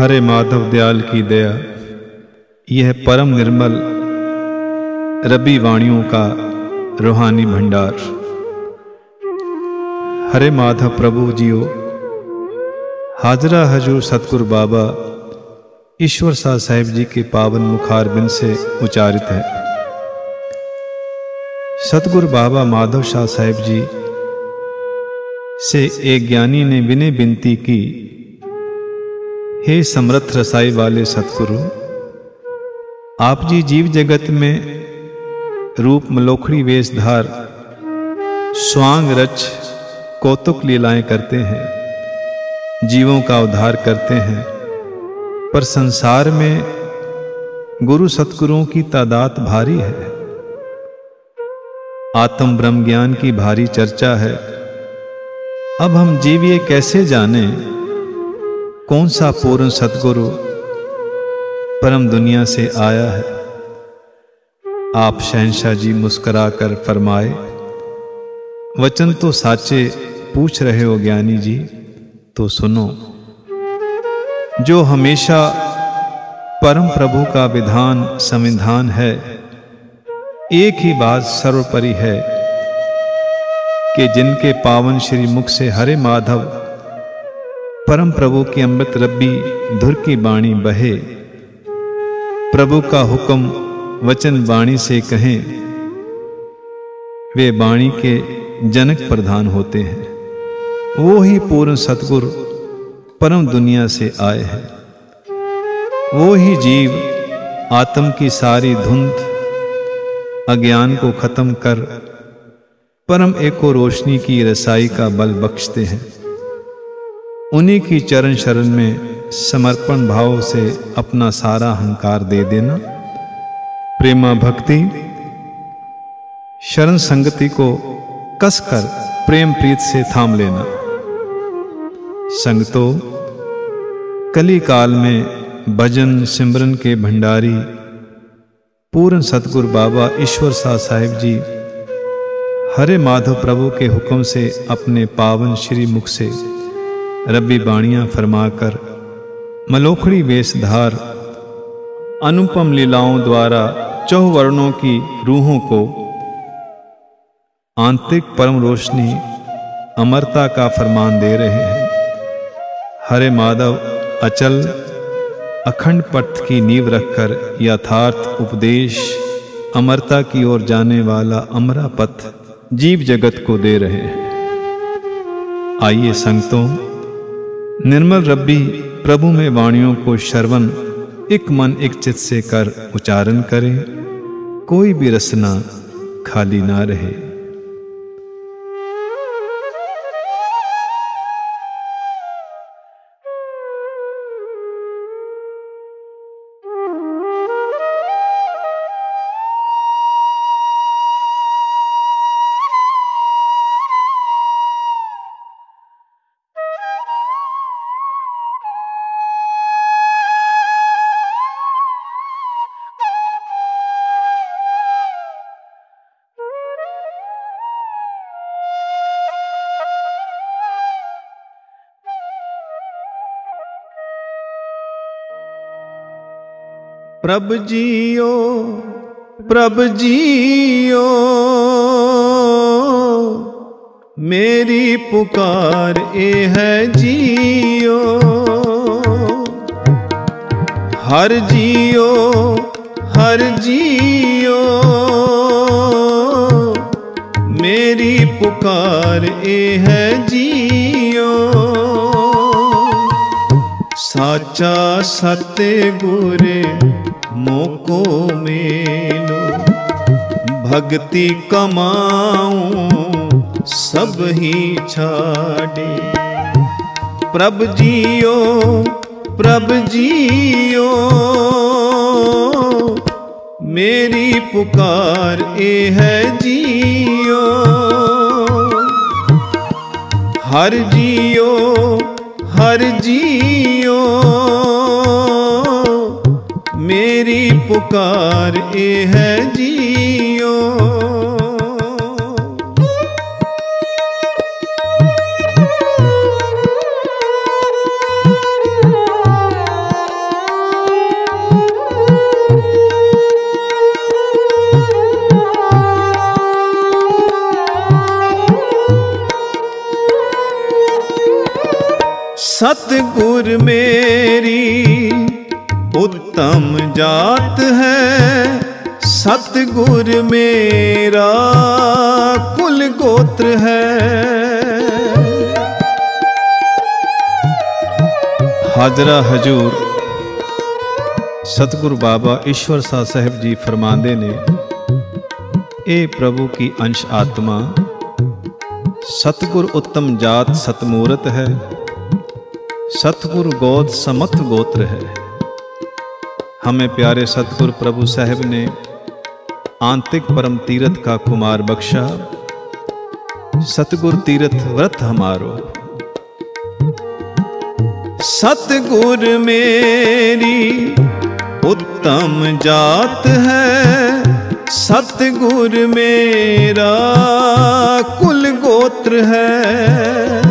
हरे माधव दयाल की दया। यह परम निर्मल रबी वाणियों का रूहानी भंडार। हरे माधव प्रभु जियो, हाजरा हजूर सतगुरु बाबा, ईश्वर शाह साहेब जी के पावन मुखार बिन से उच्चारित है। सतगुरु बाबा माधव शाह साहेब जी से एक ज्ञानी ने विनय विनती की हे समर्थ रसाई वाले सतगुरु, आप जी जीव जगत में रूप मलोखड़ी वेशधार स्वांग रच कौतुक लीलाएँ करते हैं, जीवों का उद्धार करते हैं, पर संसार में गुरु सतगुरुओं की तादाद भारी है। आत्म ब्रह्म ज्ञान की भारी चर्चा है। अब हम जीव ये कैसे जाने? कौन सा पूर्ण सतगुरु परम दुनिया से आया है? आप शहनशाह जी मुस्कुराकर फरमाए, वचन तो साचे पूछ रहे हो ज्ञानी जी तो सुनो। जो हमेशा परम प्रभु का विधान संविधान है, एक ही बात सर्वपरि है कि जिनके पावन श्री मुख से हरे माधव परम प्रभु की अमृत रब्बी धुर की बाणी बहे। प्रभु का हुक्म वचन वाणी से कहें, वे वाणी के जनक प्रधान होते हैं। वो ही पूर्ण सतगुर परम दुनिया से आए हैं। वो ही जीव आत्म की सारी धुंध, अज्ञान को खत्म कर परम एको रोशनी की रसाई का बल बख्शते हैं। उन्हीं की चरण शरण में समर्पण भाव से अपना सारा अहंकार दे देना। प्रेमा भक्ति, शरण संगति को कसकर प्रेम प्रीत से थाम लेना। संगतो कली काल में भजन सिमरन के भंडारी, पूर्ण सतगुरु बाबा ईश्वर शाह साहिब जी, हरे माधव प्रभु के हुक्म से अपने पावन श्री मुख से रब्बी बाणियाँ फरमाकर, मलोखड़ी वेशधार, अनुपम लीलाओं द्वारा चौवर्णों की रूहों को, आंतरिक परम रोशनी अमरता का फरमान दे रहे हैं। हरे माधव, अचल, अखंड पथ की नींव रखकर यथार्थ उपदेश, अमरता की ओर जाने वाला अमरा पथ जीव जगत को दे रहे हैं। आइए संगतों निर्मल रब्बी, प्रभु में वाणियों को श्रवण एक मन एक चित से कर उच्चारण करें। कोई भी रसना खाली ना रहे। प्रभ जियो प्रभ जियो। मेरी पुकार ए है जियो। हर जियो हर जियो। मेरी पुकार ए है जियो। साचा सत्य गुरे मोको मेलो, भक्ति कमाऊं, सब ही छाड़े। प्रभ जियो प्रभ जियो, मेरी पुकार ए है जियो। हर जियो हर जियो मेरी पुकार ए है जियो। सतगुर मेरी उत्तम जात है। सतगुर मेरा कुल गोत्र है। हाजरा हजूर, सतगुरु बाबा ईश्वर शाह साहब जी फरमांदे ने, ए प्रभु की अंश आत्मा, सतगुर उत्तम जात सतमूरत है। सतगुर गोद समत गोत्र है। हमें प्यारे सतगुर प्रभु साहब ने आंतिक परम तीर्थ का कुमार बख्शा। सतगुर तीर्थ व्रत हमारो। सतगुर मेरी उत्तम जात है। सतगुर मेरा कुल गोत्र है।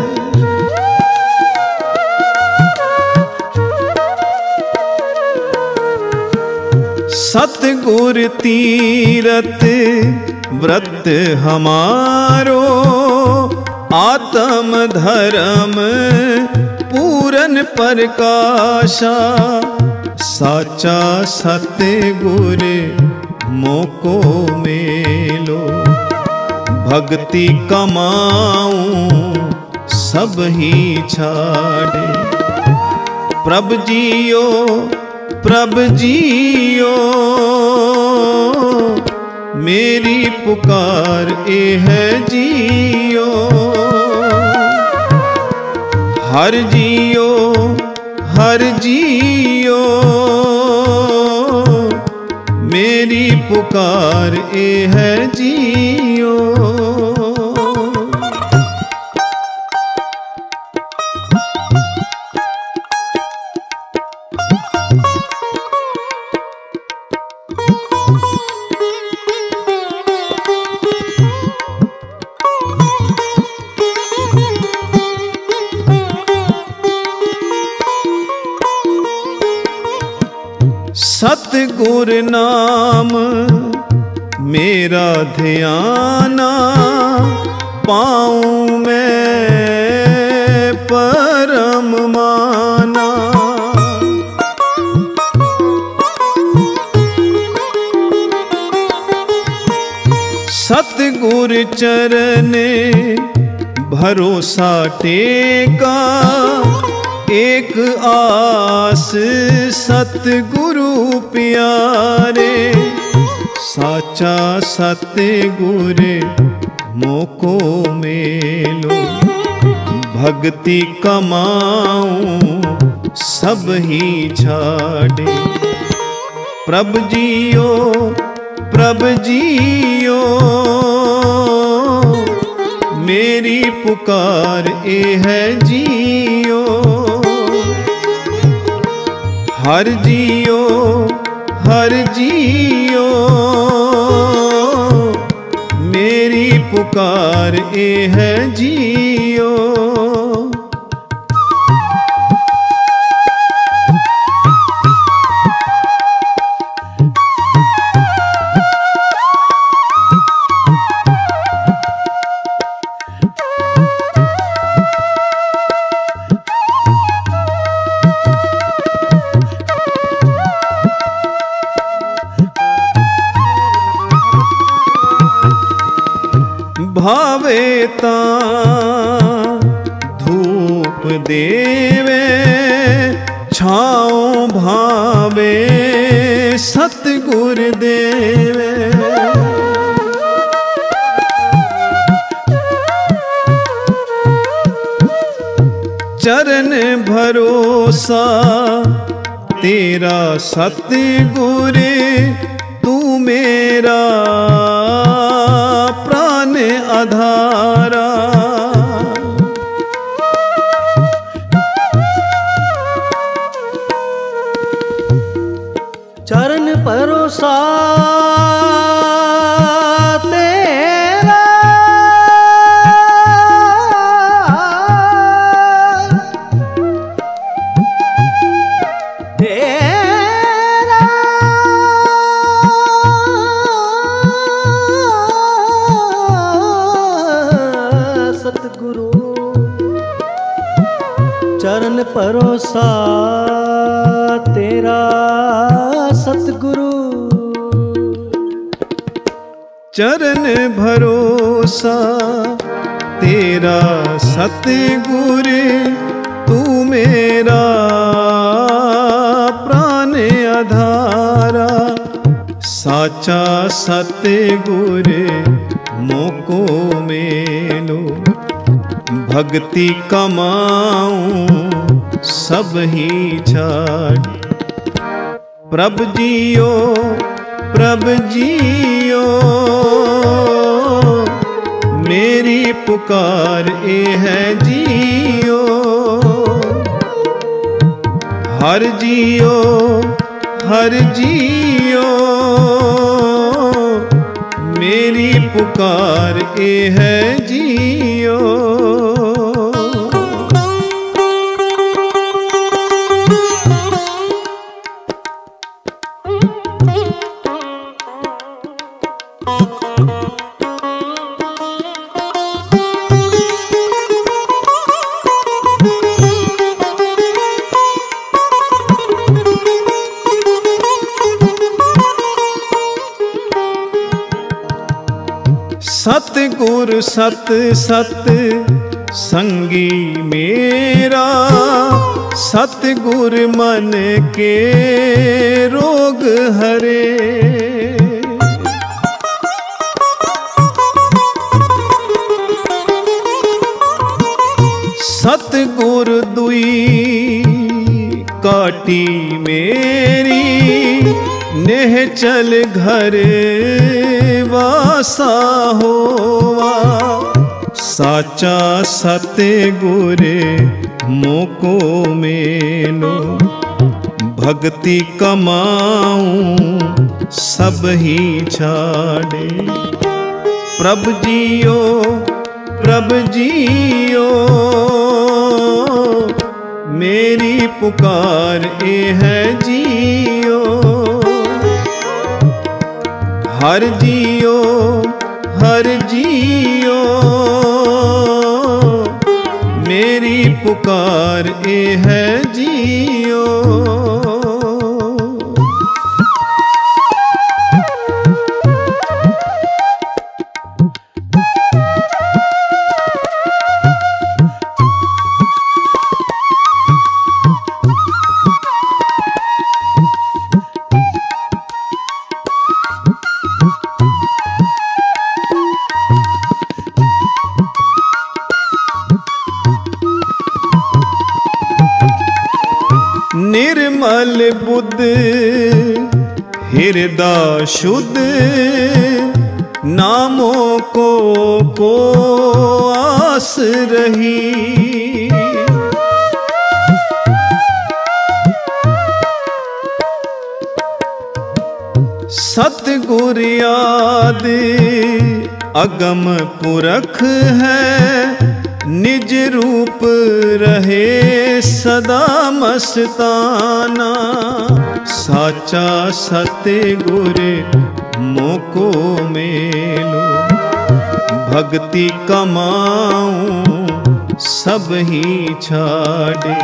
सतगुर तीरथ, व्रत हमारो, आत्म धर्म पूरन प्रकाशा, साचा सत्य सतगुर मोको मेलो। भक्ति कमाऊं, सब ही छाड़े। प्रभ जियो प्रभ जियो, मेरी पुकार ए है जियो। हर जियो हर जियो, मेरी पुकार ए है जियो। परम माना। सतगुर चरण भरोसा टेका एक आस सतगुरु प्यारे। साचा सतगुर मोको मेलो। भक्ति कमाऊं, सब ही छाड़े प्रभ जियो प्रभ जियो, मेरी पुकार ए है जियो। हर जियो हर जियो, मेरी पुकार ए है जियो। भरोसा तेरा सतगुर तू मेरा प्राण आधारा चरण भरोसा, तेरा सतगुर तू मेरा, प्राण आधारा। साचा सतगुर मोको मेलो, भक्ति कमाऊं सब ही छाड़ प्रभ जियो प्रभ जियो, मेरी पुकार ए है जियो। हर जियो हर जियो, मेरी पुकार ए है जियो। सत सत संगी मेरा, सतगुर मन के रोग हरे। सतगुर दुई काटी मेरी, नेह चल घर वासा होवा। साचा सतगुर मोको मेलो। भक्ति कमाऊं, सब ही छाड़े। प्रभ जियो प्रभ जियो, मेरी पुकार ए है जियो। हर जियो हर जियो। पुकार ए है जियो हृदय शुद्ध नामों को को आस रही। सतगुर याद अगम पुरख है। निज रूप रहे सदा मस्ताना। साचा सत्य सतगुर मोको मेलो। भक्ति कमाऊं सब ही छाड़े।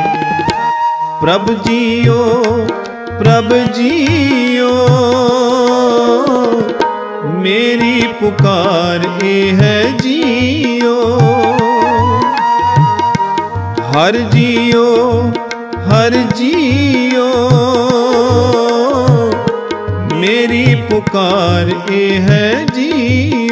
प्रभ जियो प्रभ जियो। मेरी पुकार ए है जियो हर जियो हर जियो। मेरी पुकार ए है जियो।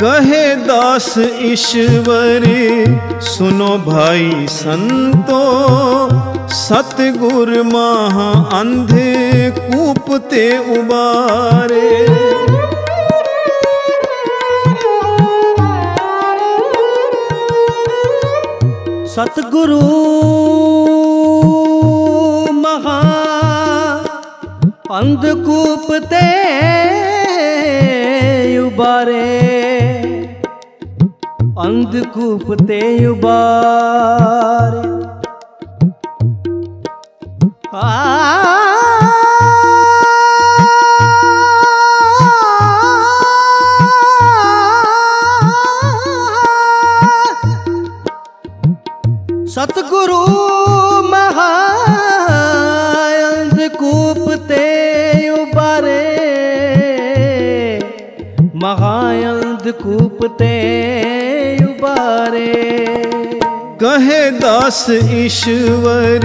कहे दास ईश्वर सुनो भाई संतो सतगुर महा अंधे कूपते उबारे। सतगुरु महा अंधकूप ते उबारे अंधकूप ते उबारे सतगुरु महायंधकूप ते उबारे महायंधकूप ते उबारे कहे दास ईश्वर,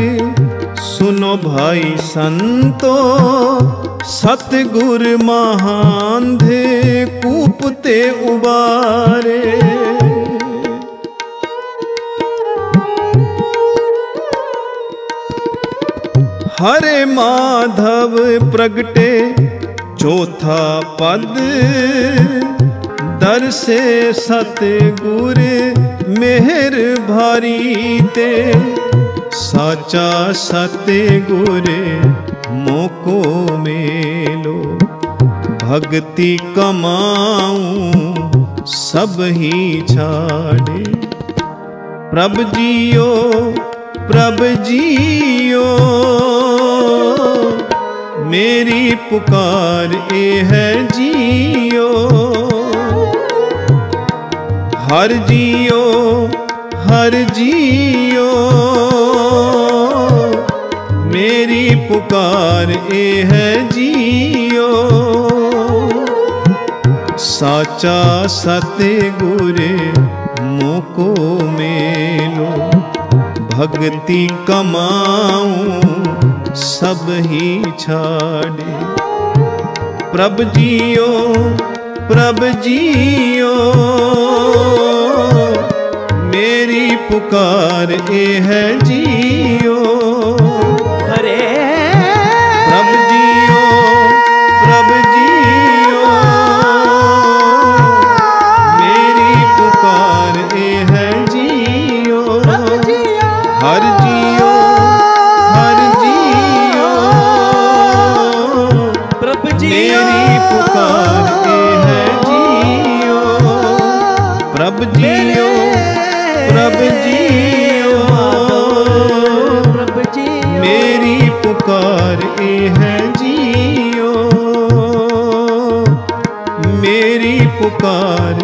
सुनो भाई संतो, सतगुर महांधे कूपते उबारे। हरे माधव प्रगटे चौथा पद, दर से सतगुर मेहर भारी ते, साचा सतगुर मोको मेलो। भक्ति कमाऊं सब ही छाड़े। प्रभ जियो प्रभ जियो, मेरी पुकार ए है जियो। हर जियो हर जियो। मेरी पुकार ए है जियो। साचा सतगुर मोको मेलो। भक्ति कमाऊं, सब ही छाड़े। प्रभ जियो प्रभ जियो। मेरी पुकार ए है जियो। हरे प्रभ जियो प्रभ जियो। मेरी पुकार ए है जियो। हर जियो हर जियो। प्रभ जी मेरी पुकार मेरी पुकार ए है जियो मेरी पुकार